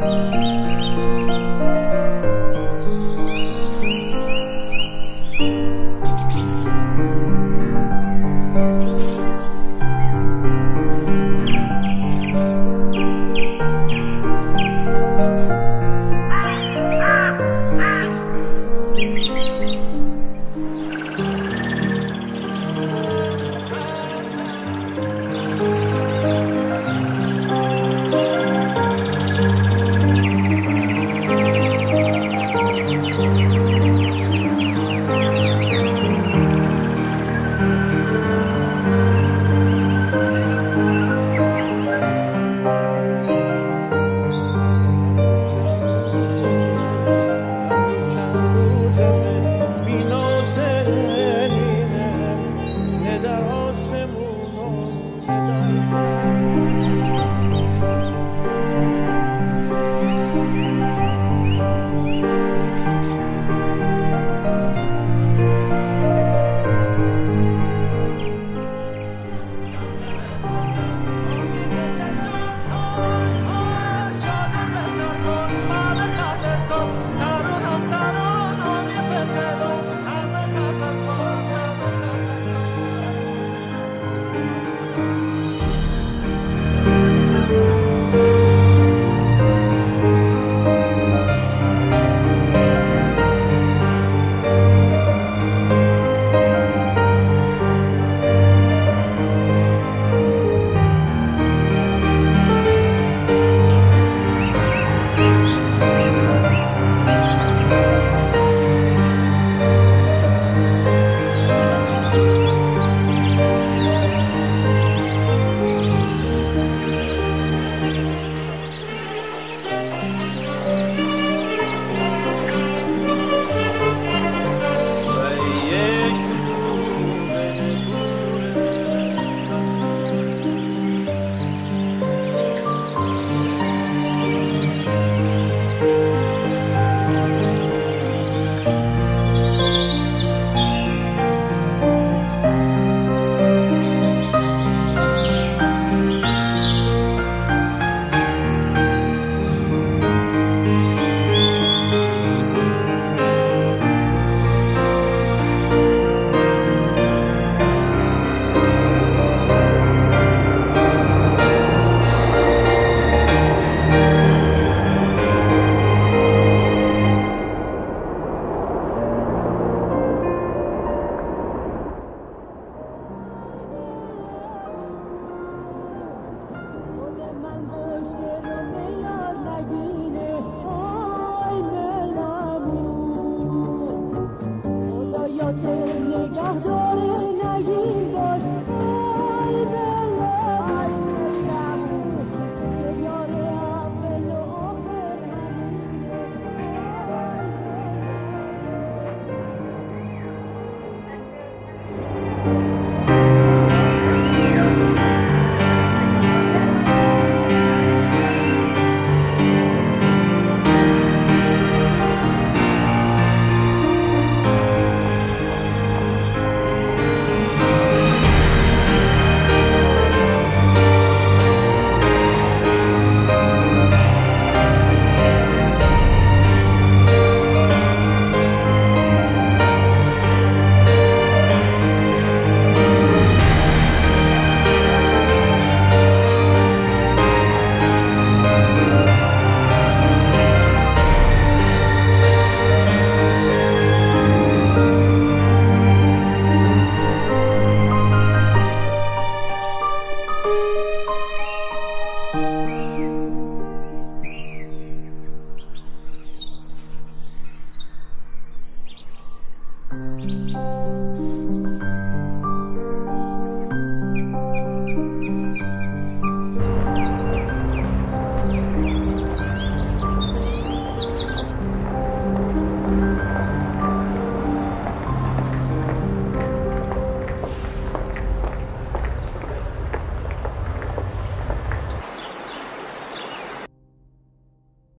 Música that all